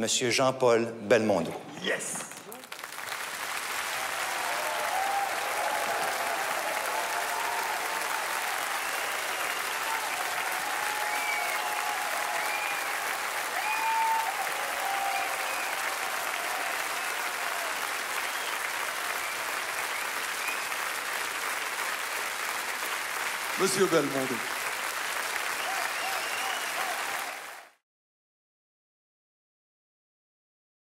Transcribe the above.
Monsieur Jean-Paul Belmondo. Monsieur Belmondo.